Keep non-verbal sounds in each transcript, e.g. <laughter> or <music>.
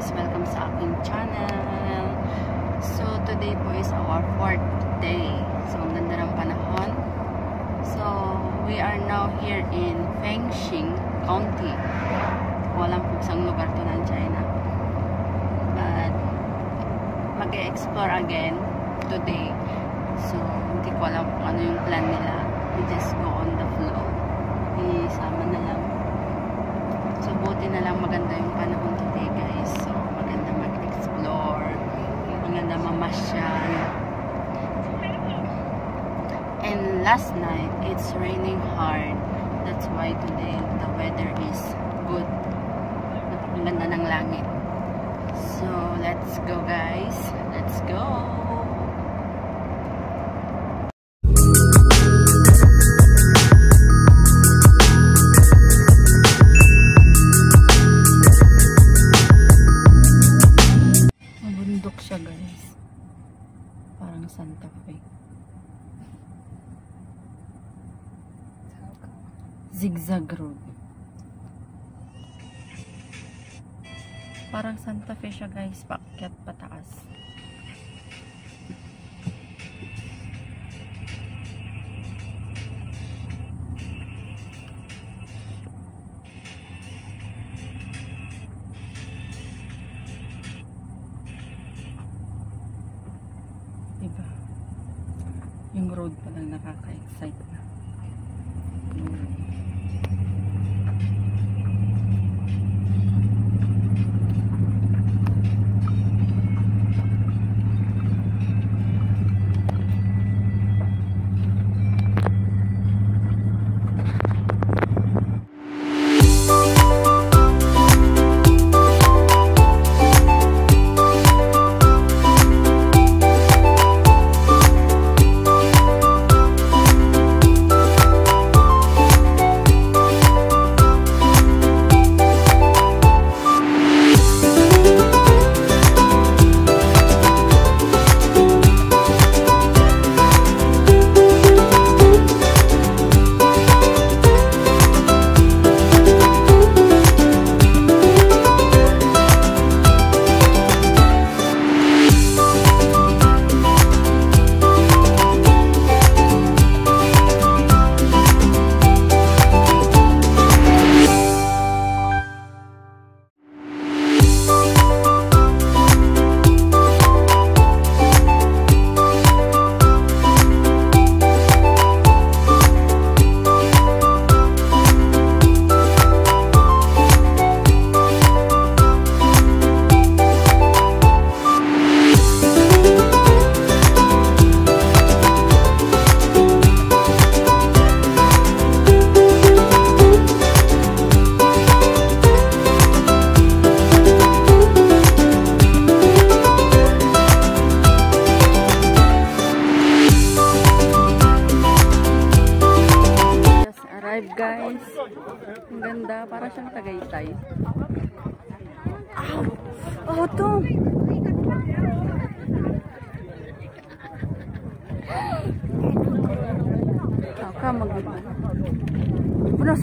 guys! Welcome sa aking channel. So, today po is our fourth day. So, ang ganda ng panahon. So, we are now here in Fengxing County. Walang po isang lugar to ng China. But, mag-explore again today. So, hindi ko alam kung ano yung plan nila. We just go on the flow. Isama na lang. So, buti na lang maganda yung panahon today, guys. So, maganda mag-explore. Mamasyal. And last night, it's raining hard. That's why today, the weather is good. Ang ganda ng langit. So, let's go, guys. Let's go! Santa Fe. Zigzag road. Parang Santa Fe siya guys. Paakyat pataas. Yung road pa lang nakaka-excite arrived guys. Ang ganda. Para siyang tagaytay. Ow! Oh, to! Aka, mag... Bunas!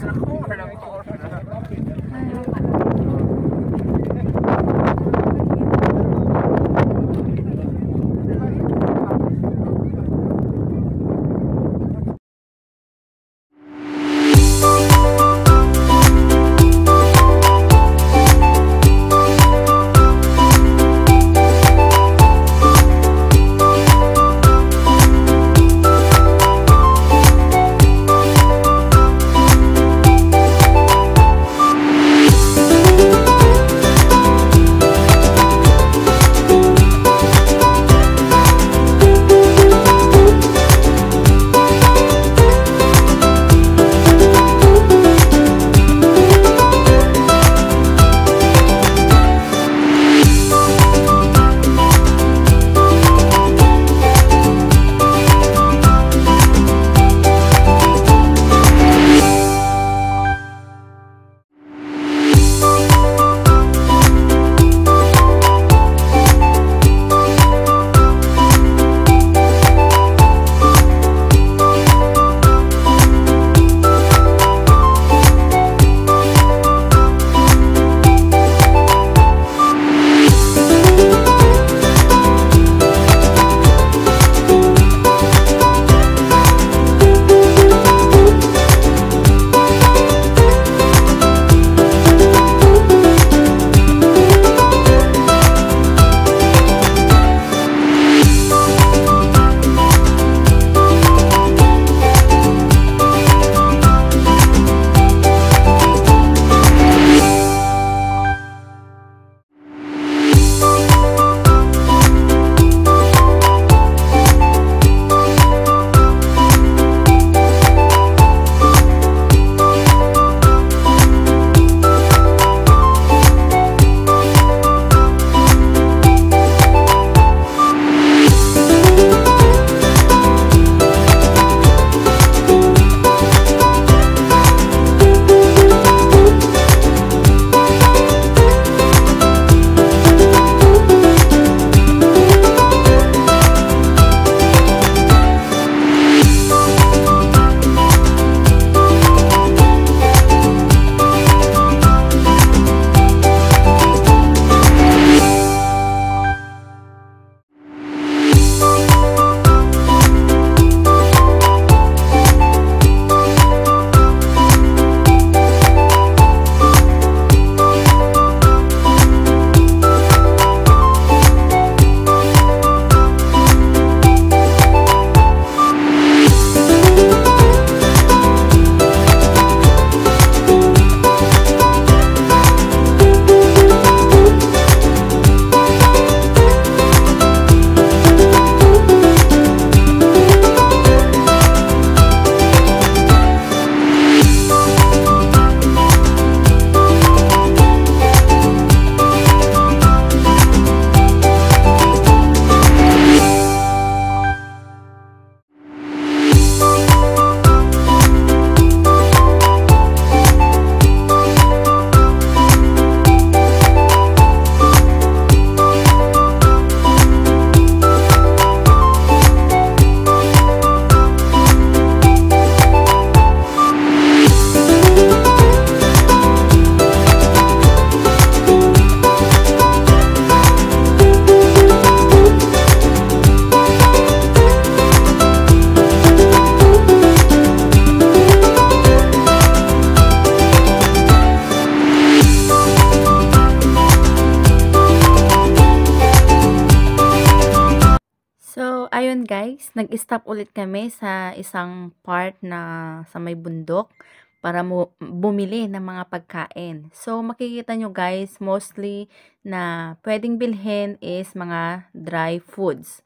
Guys, nag-stop ulit kami sa isang part na sa may bundok para bumili ng mga pagkain. So makikita nyo guys, mostly na pwedeng bilhin is mga dry foods.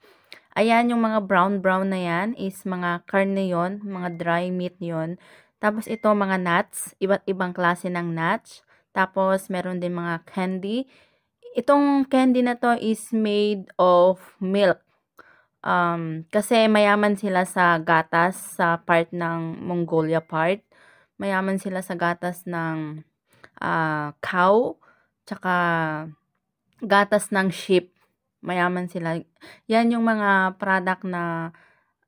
Ayan yung mga brown-brown na yan is mga karne yon, mga dry meat yon. Tapos ito mga nuts, iba't ibang klase ng nuts. Tapos meron din mga candy. Itong candy na to is made of milk. Um, kasi mayaman sila sa gatas sa part ng Mongolia part. Mayaman sila sa gatas ng uh, cow, tsaka gatas ng sheep mayaman sila. Yan yung mga product na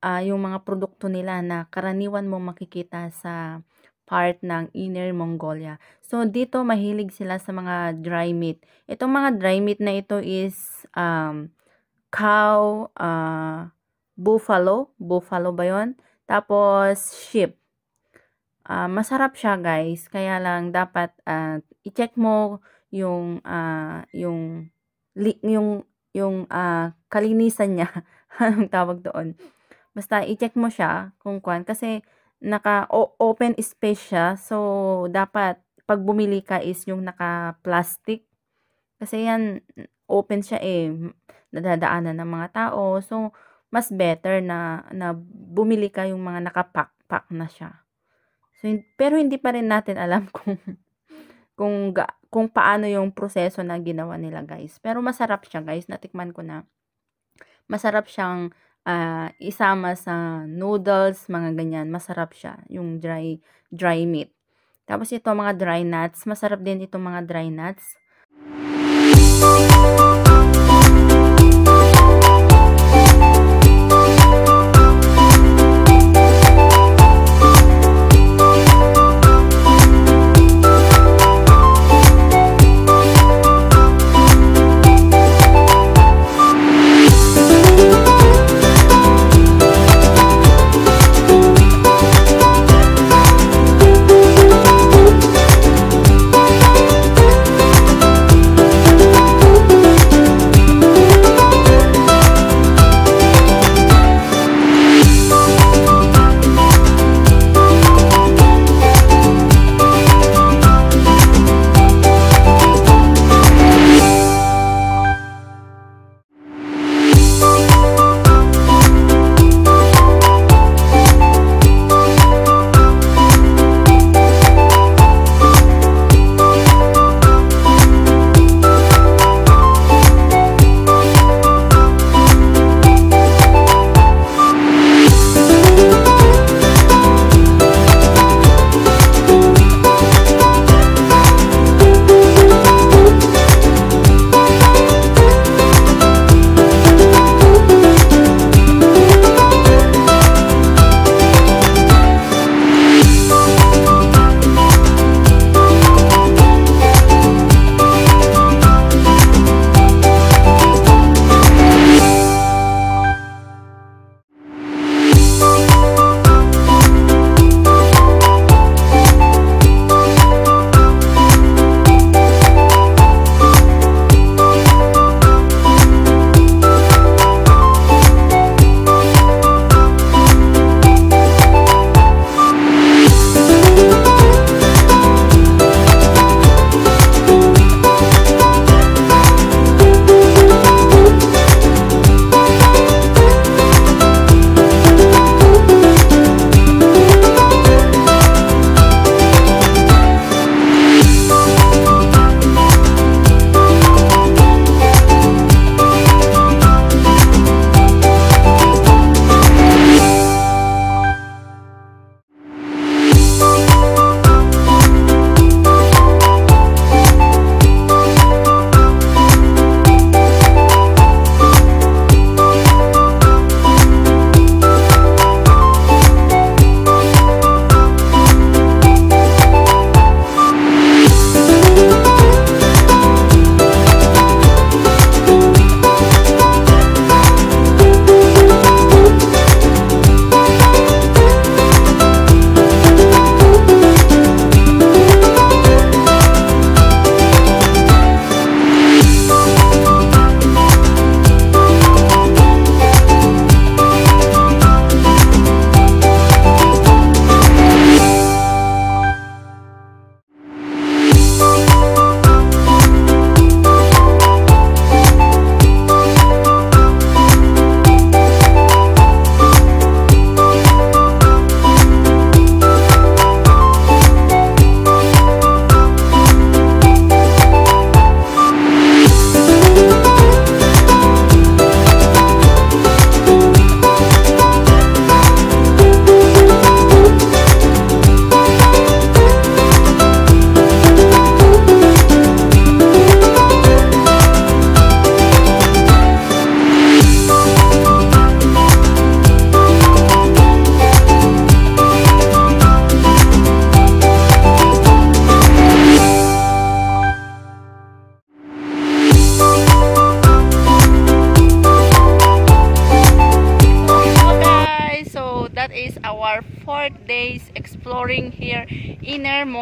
uh, yung mga produkto nila na karaniwan mo makikita sa part ng Inner Mongolia. So, dito mahilig sila sa mga dry meat. Itong mga dry meat na ito is um, cow, uh, buffalo. Buffalo ba yon? Tapos, sheep. Uh, masarap siya guys. Kaya lang dapat uh, i-check mo yung uh, yung yung yung uh, kalinisan niya. <laughs> Anong tawag doon? Basta i-check mo siya kung kwan. Kasi naka-open space siya. So, dapat pag bumili ka is yung naka-plastic. Kasi yan, open siya eh. Nadadaanan ng mga tao. So, mas better na, na bumili ka yung mga nakapack-pack na siya. So, pero hindi pa rin natin alam <laughs> kung kung ga, kung paano yung proseso na ginawa nila guys. Pero masarap siya guys, natikman ko na. Masarap siyang uh, isama sa noodles, mga ganyan. Masarap siya, yung dry dry meat. Tapos ito mga dry nuts, masarap din itong mga dry nuts. days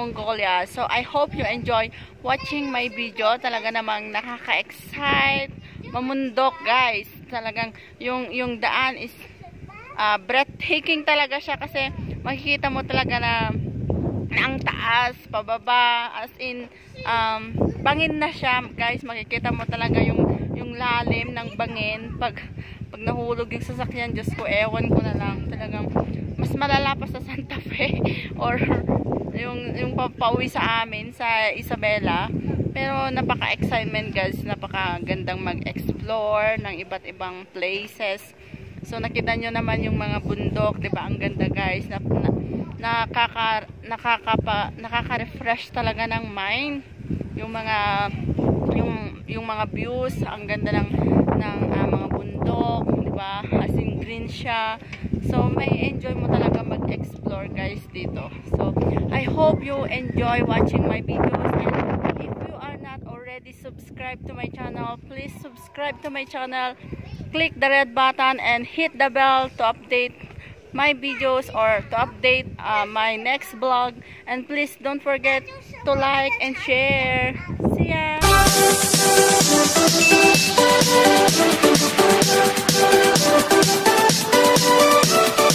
Mongolia. So I hope you enjoy watching my video. Talaga namang nakaka-excite, mamundok guys. Talagang yung, yung daan is uh, breathtaking talaga siya kasi makikita mo talaga na, na ang taas, pababa, as in um, bangin na siya guys. Makikita mo talaga yung, yung lalim ng bangin pag pag nahulog yung sasakyan, Diyos ko, ewan ko na lang. Talagang, mas malala pa sa Santa Fe <laughs> or yung, pauwi sa amin, sa Isabela. Pero napaka-excitement guys, napaka-gandang mag-explore ng iba't ibang places. So nakita nyo naman yung mga bundok, 'di ba? Ang ganda guys. Na, na, nakaka nakaka nakaka-refresh talaga ng mind. Yung mga yung yung mga views, ang ganda ng ng uh, mga bundok, ba? As in green siya. So may enjoy mo talaga mag-explore guys dito. So I hope you enjoy watching my videos and if you are not already subscribed to my channel, please subscribe to my channel. Click the red button and hit the bell to update my videos or to update uh, my next vlog and please don't forget to like and share see ya Thank you.